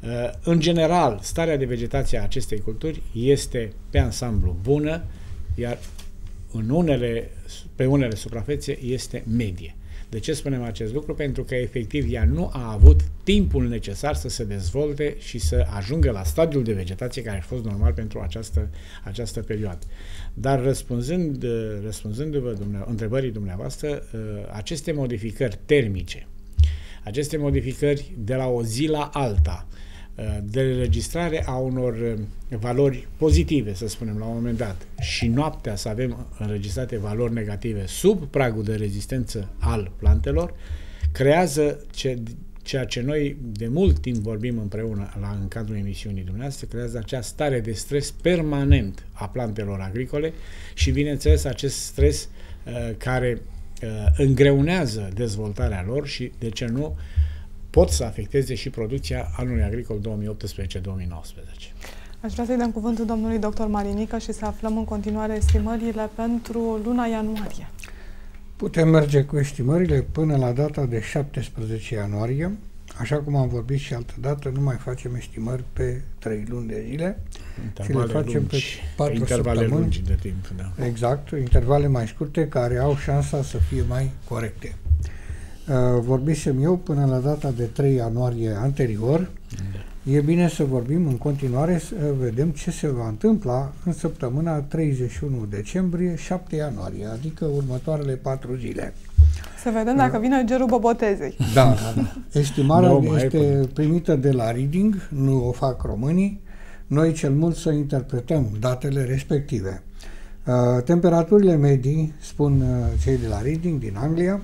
Uh, în general, starea de vegetație a acestei culturi este pe ansamblu bună, iar în unele, pe unele suprafețe este medie. De ce spunem acest lucru? Pentru că efectiv ea nu a avut timpul necesar să se dezvolte și să ajungă la stadiul de vegetație care a fost normal pentru această, această perioadă. Dar răspunzând, răspunzându-vă dumne, întrebării dumneavoastră, aceste modificări termice, aceste modificări de la o zi la alta, de înregistrare a unor uh, valori pozitive, să spunem, la un moment dat, și noaptea să avem înregistrate valori negative sub pragul de rezistență al plantelor, creează ce, ceea ce noi de mult timp vorbim împreună la, în cadrul emisiunii dumneavoastră, creează acea stare de stres permanent a plantelor agricole și, bineînțeles, acest stres uh, care uh, îngreunează dezvoltarea lor și, de ce nu, pot să afecteze și producția anului agricol 2018-2019. Aș vrea să-i dăm cuvântul domnului dr. Marinică și să aflăm în continuare estimările pentru luna ianuarie. Putem merge cu estimările până la data de 17 ianuarie. Așa cum am vorbit și altă dată, nu mai facem estimări pe 3 luni de zile, intervale ci le facem lungi, pe 4 pe intervale săptămâni. lungi de timp. Da. Exact, intervale mai scurte care au șansa să fie mai corecte. Uh, vorbisem eu până la data de 3 ianuarie anterior. Da. E bine să vorbim în continuare, să vedem ce se va întâmpla în săptămâna 31 decembrie, 7 ianuarie, adică următoarele patru zile. Să vedem da. dacă vine gerul bobotezei. Da, da, da. Estimarea no, este primită de la Reading, nu o fac românii. Noi cel mult să interpretăm datele respective. Uh, temperaturile medii, spun uh, cei de la Reading din Anglia,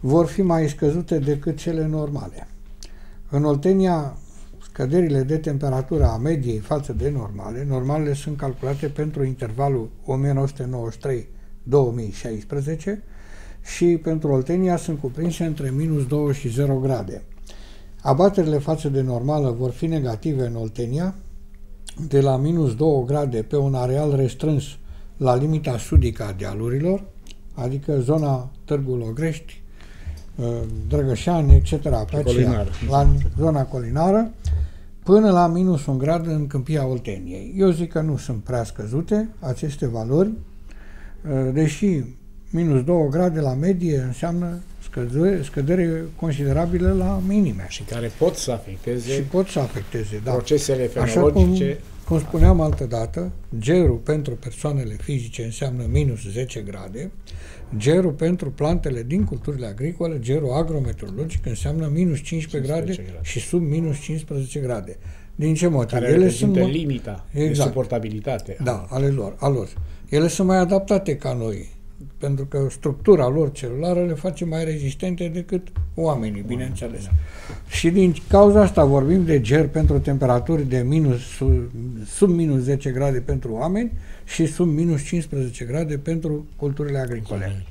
vor fi mai scăzute decât cele normale. În Oltenia, scăderile de temperatură a mediei față de normale, normalele sunt calculate pentru intervalul 1993-2016 și pentru Oltenia sunt cuprinse între minus 2 și 0 grade. Abaterile față de normală vor fi negative în Oltenia, de la minus 2 grade pe un areal restrâns la limita sudică a dealurilor, adică zona Târgul Ogrești, Uh, Drăgășani, etc. Pe aceea, la zona colinară, până la minus un grad în câmpia Olteniei. Eu zic că nu sunt prea scăzute aceste valori, uh, deși minus 2 grade la medie înseamnă scădere, scădere considerabilă la minime. Și care pot să afecteze, și pot să afecteze da. procesele fenologice. Așa cum, cum spuneam altă dată, gerul pentru persoanele fizice înseamnă minus 10 grade, Gerul pentru plantele din culturile agricole, gerul agrometeorologic, înseamnă minus 15 grade, grade și sub minus 15 grade. Din ce motiv? Care Ele sunt limita exact. de suportabilitate. Da, ale lor, a lor. Ele sunt mai adaptate ca noi, pentru că structura lor celulară le face mai rezistente decât oamenii, bineînțeles. Da. Și din cauza asta vorbim de ger pentru temperaturi de minus, sub, sub minus 10 grade pentru oameni și sub minus 15 grade pentru culturile agricole.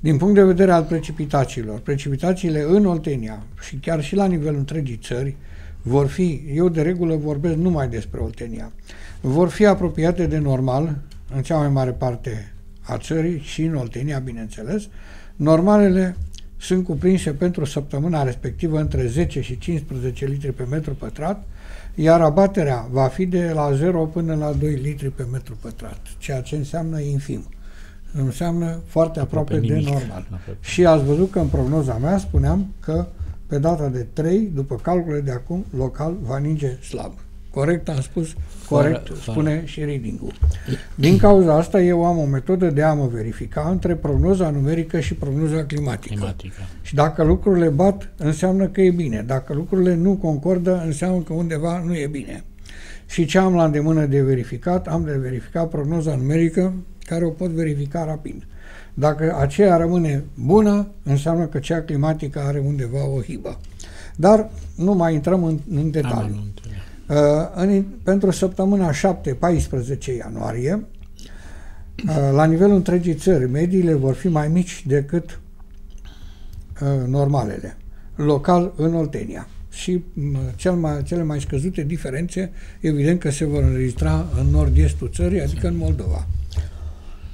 Din punct de vedere al precipitațiilor, precipitațiile în Oltenia și chiar și la nivelul întregii țări vor fi, eu de regulă vorbesc numai despre Oltenia, vor fi apropiate de normal în cea mai mare parte a țării și în Oltenia, bineînțeles. Normalele sunt cuprinse pentru săptămâna respectivă între 10 și 15 litri pe metru pătrat, iar abaterea va fi de la 0 până la 2 litri pe metru pătrat, ceea ce înseamnă infim. Înseamnă foarte aproape, aproape de normal. Aproape. Și ați văzut că în prognoza mea spuneam că pe data de 3, după calculele de acum, local va ninge slab. Corect am spus, corect fără, spune fără. și reading Din cauza asta eu am o metodă de a mă verifica între prognoza numerică și prognoza climatică. climatică. Și dacă lucrurile bat, înseamnă că e bine. Dacă lucrurile nu concordă, înseamnă că undeva nu e bine. Și ce am la îndemână de verificat? Am de verificat prognoza numerică, care o pot verifica rapid. Dacă aceea rămâne bună, înseamnă că cea climatică are undeva o hibă. Dar nu mai intrăm în, în detaliu. Uh, în, pentru săptămâna 7-14 ianuarie, uh, la nivelul întregii țări, mediile vor fi mai mici decât uh, normalele, local în Oltenia. Și cel mai, cele mai scăzute diferențe, evident că se vor înregistra în nord-estul țării, adică în Moldova.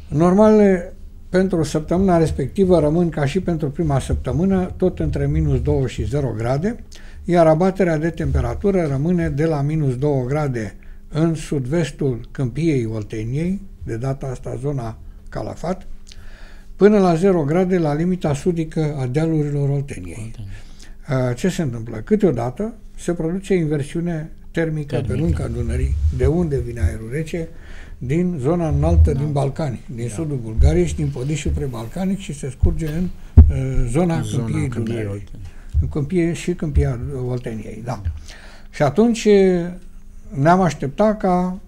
Normalele pentru săptămâna respectivă rămân ca și pentru prima săptămână, tot între minus 2 și 0 grade, iar abaterea de temperatură rămâne de la minus 2 grade în sud-vestul câmpiei Olteniei, de data asta zona Calafat, până la 0 grade la limita sudică a dealurilor Olteniei. Oltenia. Ce se întâmplă? Câteodată se produce inversiune termică, termică. pe lunga Dunării, de unde vine aerul rece, din zona înaltă da. din Balcani, din da. sudul Bulgariei și din podișul prebalcanic și se scurge în uh, zona, zona Câmpiei Dunării. În Câmpie și Câmpia Olteniei, da. da. Și atunci ne-am așteptat ca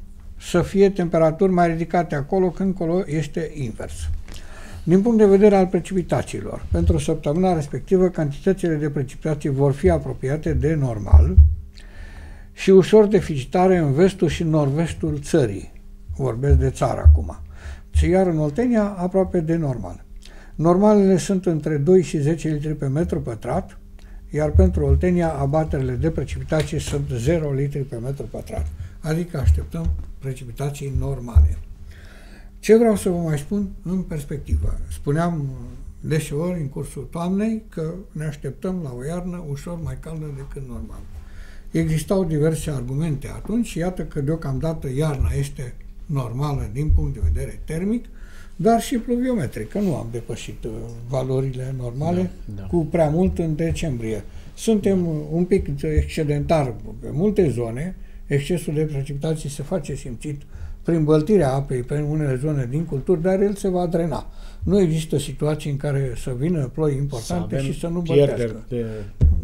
să fie temperaturi mai ridicate acolo, când acolo este invers. Din punct de vedere al precipitațiilor, pentru săptămâna respectivă, cantitățile de precipitații vor fi apropiate de normal și ușor deficitare în vestul și nord-vestul țării. Vorbesc de țară acum. Iar în Oltenia, aproape de normal. Normalele sunt între 2 și 10 litri pe metru pătrat, iar pentru Oltenia abaterile de precipitații sunt 0 litri pe metru pătrat. Adică așteptăm precipitații normale. Ce vreau să vă mai spun în perspectivă? Spuneam deseori în cursul toamnei că ne așteptăm la o iarnă ușor mai caldă decât normal. Existau diverse argumente atunci și iată că deocamdată iarna este normală din punct de vedere termic, dar și pluviometric, că nu am depășit uh, valorile normale da, da. cu prea mult în decembrie. Suntem da. un pic excedentar pe multe zone, excesul de precipitații se face simțit prin băltirea apei pe unele zone din culturi, dar el se va drena. Nu există situații în care să vină ploi importante să și să nu băltească. De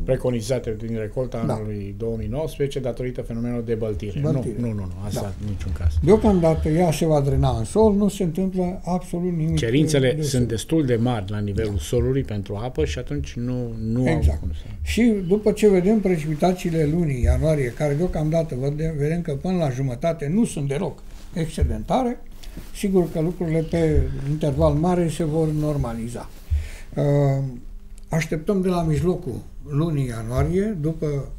preconizate din recolta da. anului 2019 datorită fenomenului de băltire. băltire. Nu, nu, nu, nu, asta da. în niciun caz. Deocamdată ea se va drena în sol, nu se întâmplă absolut nimic. Cerințele de sunt destul de mari la nivelul da. solului pentru apă și atunci nu, nu exact. au cum să... Și după ce vedem precipitațiile lunii ianuarie, care deocamdată vedem, vedem că până la jumătate nu sunt deloc excedentare, sigur că lucrurile pe interval mare se vor normaliza. Uh, așteptăm de la mijlocul lunii ianuarie, după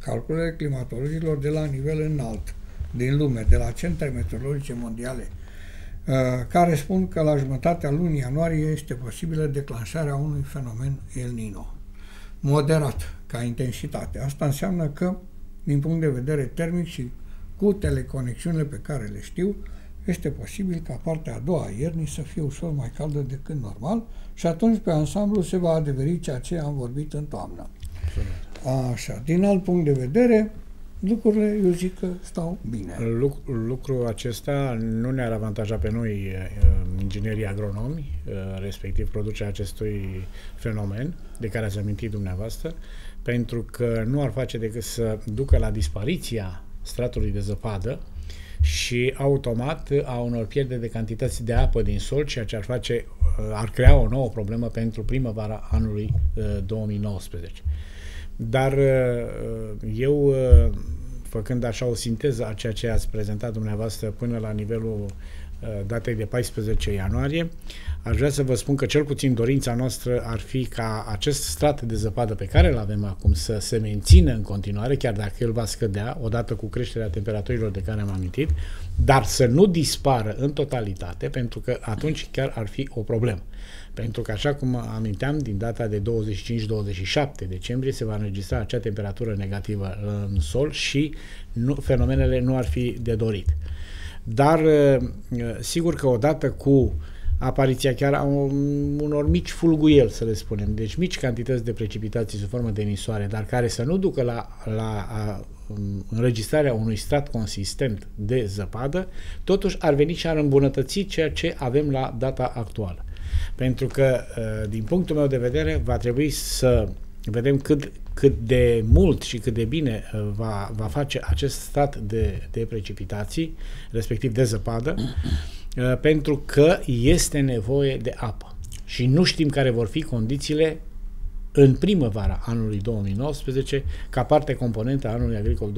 calculele climatologilor de la nivel înalt din lume, de la centre meteorologice mondiale, uh, care spun că la jumătatea lunii ianuarie este posibilă declanșarea unui fenomen El Nino, moderat ca intensitate. Asta înseamnă că, din punct de vedere termic și cu teleconexiunile pe care le știu, este posibil ca partea a doua a iernii să fie ușor mai caldă decât normal și atunci pe ansamblu se va adeveri ceea ce am vorbit în toamnă. Așa, din alt punct de vedere, lucrurile, eu zic că stau bine. Luc- lucrul acesta nu ne-ar avantaja pe noi, eh, inginerii agronomi, eh, respectiv producerea acestui fenomen de care ați amintit dumneavoastră, pentru că nu ar face decât să ducă la dispariția stratului de zăpadă și automat a unor pierderi de cantități de apă din sol, ceea ce ar face, uh, ar crea o nouă problemă pentru primăvara anului 2019. Uh, Dar uh, eu, făcând așa o sinteză a ceea ce ați prezentat dumneavoastră până la nivelul datei de 14 ianuarie, Aș vrea să vă spun că cel puțin dorința noastră ar fi ca acest strat de zăpadă pe care îl avem acum să se mențină în continuare, chiar dacă el va scădea odată cu creșterea temperaturilor de care am amintit, dar să nu dispară în totalitate, pentru că atunci chiar ar fi o problemă. Pentru că, așa cum aminteam, din data de 25-27 decembrie se va înregistra acea temperatură negativă în sol și nu, fenomenele nu ar fi de dorit. Dar, sigur că odată cu apariția chiar a unor mici fulguieli, să le spunem, deci mici cantități de precipitații sub formă de nisoare, dar care să nu ducă la, la a, um, înregistrarea unui strat consistent de zăpadă, totuși ar veni și ar îmbunătăți ceea ce avem la data actuală. Pentru că, uh, din punctul meu de vedere, va trebui să vedem cât, cât de mult și cât de bine uh, va, va face acest stat de, de precipitații, respectiv de zăpadă, Uh, pentru că este nevoie de apă. Și nu știm care vor fi condițiile în primăvara anului 2019 ca parte componentă a anului agricol 2018-2019.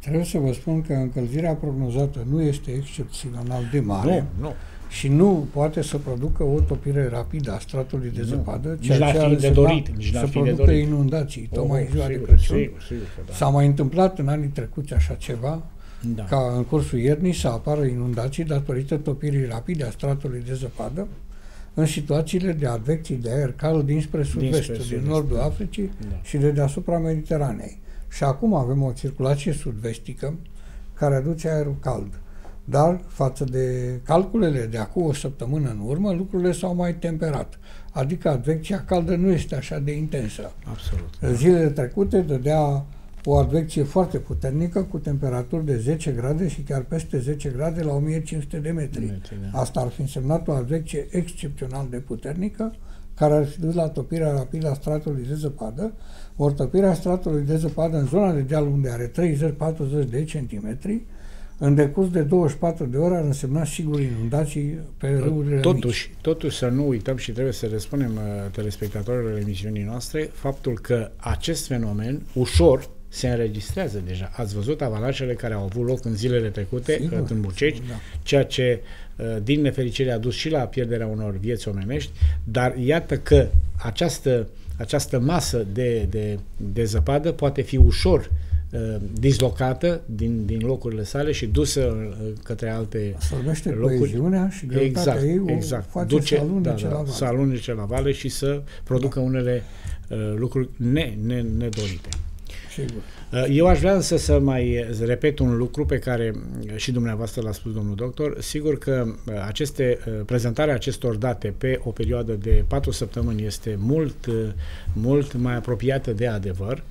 Trebuie să vă spun că încălzirea prognozată nu este excepțional de mare. Nu, nu. Și nu poate să producă o topire rapidă a stratului de zăpadă, ceea nici ce ar de dorit, nici să producă de dorit. inundații, tocmai oh, ziua de Crăciun. Sigur, sigur da. S-a mai întâmplat în anii trecuți așa ceva, da. ca în cursul iernii să apară inundații datorită topirii rapide a stratului de zăpadă în situațiile de advecții de aer cald dinspre sud-vest, din, din nordul Africii da. și de deasupra Mediteranei. Și acum avem o circulație sud-vestică care aduce aerul cald. Dar față de calculele de acum o săptămână în urmă, lucrurile s-au mai temperat. Adică advecția caldă nu este așa de intensă. Absolut. Zilele trecute dădea o advecție foarte puternică cu temperaturi de 10 grade și chiar peste 10 grade la 1500 de metri. metri da. Asta ar fi însemnat o advecție excepțional de puternică care ar fi dus la topirea rapidă a stratului de zăpadă, ori topirea stratului de zăpadă în zona de deal unde are 30-40 de centimetri, în decurs de 24 de ore ar însemna sigur inundații pe râurile Totuși, mici. totuși să nu uităm și trebuie să răspundem uh, telespectatorilor emisiunii noastre faptul că acest fenomen ușor se înregistrează deja. Ați văzut avalajele care au avut loc în zilele trecute sigur, în Buceci, da. ceea ce uh, din nefericire a dus și la pierderea unor vieți omenești, dar iată că această, această masă de, de, de zăpadă poate fi ușor uh, dislocată din, din locurile sale și dusă uh, către alte Absorbește locuri. coeziunea și exact, ei o exact. face Duce, să alunece da, da, la vale. Să alunece la vale și să producă da. unele uh, lucruri ne, ne, nedorite. Sigur. Uh, eu aș vrea însă să mai repet un lucru pe care și dumneavoastră l-a spus domnul doctor. Sigur că uh, aceste, uh, prezentarea acestor date pe o perioadă de patru săptămâni este mult, mult mai apropiată de adevăr.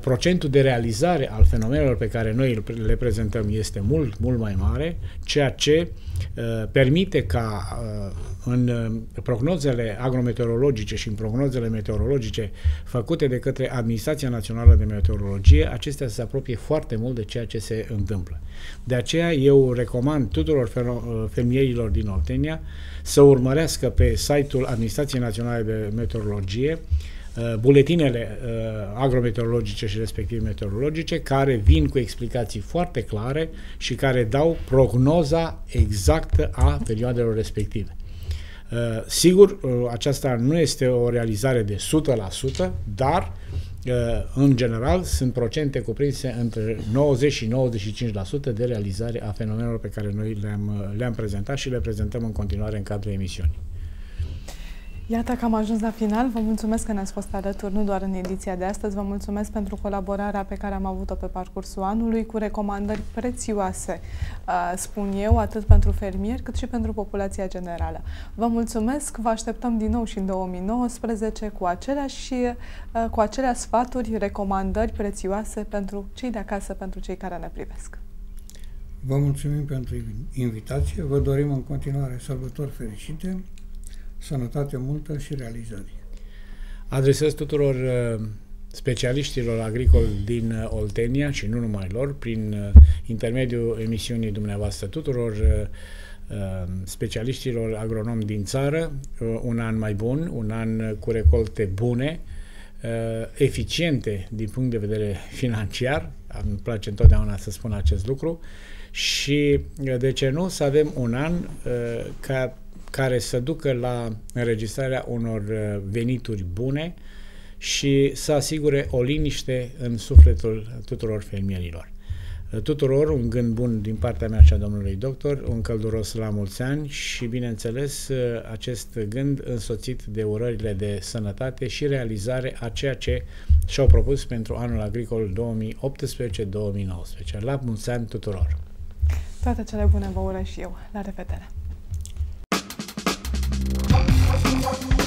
Procentul de realizare al fenomenelor pe care noi le prezentăm este mult, mult mai mare, ceea ce permite ca în uh, prognozele agrometeorologice și în prognozele meteorologice făcute de către Administrația Națională de Meteorologie, acestea se apropie foarte mult de ceea ce se întâmplă. De aceea eu recomand tuturor uh, fermierilor din Oltenia să urmărească pe site-ul Administrației Naționale de Meteorologie uh, buletinele uh, agrometeorologice și respectiv meteorologice care vin cu explicații foarte clare și care dau prognoza exactă a perioadelor respective. Uh, sigur, uh, aceasta nu este o realizare de 100%, dar uh, în general sunt procente cuprinse între 90 și 95% de realizare a fenomenelor pe care noi le-am, le-am prezentat și le prezentăm în continuare în cadrul emisiunii. Iată că am ajuns la final. Vă mulțumesc că ne-ați fost alături, nu doar în ediția de astăzi. Vă mulțumesc pentru colaborarea pe care am avut-o pe parcursul anului cu recomandări prețioase, uh, spun eu, atât pentru fermieri cât și pentru populația generală. Vă mulțumesc, vă așteptăm din nou și în 2019 cu aceleași, uh, cu acelea sfaturi, recomandări prețioase pentru cei de acasă, pentru cei care ne privesc. Vă mulțumim pentru invitație, vă dorim în continuare sărbători fericite sănătate multă și realizări. Adresez tuturor uh, specialiștilor agricoli din uh, Oltenia și nu numai lor, prin uh, intermediul emisiunii dumneavoastră tuturor specialiștilor agronomi din țară, un an mai bun, un an cu recolte bune, eficiente din punct de vedere financiar, îmi place întotdeauna să spun acest lucru, și de ce nu să avem un an ca care să ducă la înregistrarea unor uh, venituri bune și să asigure o liniște în sufletul tuturor fermierilor. Uh, tuturor un gând bun din partea mea și a domnului doctor, un călduros la mulți ani și, bineînțeles, uh, acest gând însoțit de urările de sănătate și realizare a ceea ce și-au propus pentru anul agricol 2018-2019. La mulți ani tuturor! Toate cele bune vă urez și eu. La revedere! Thank you.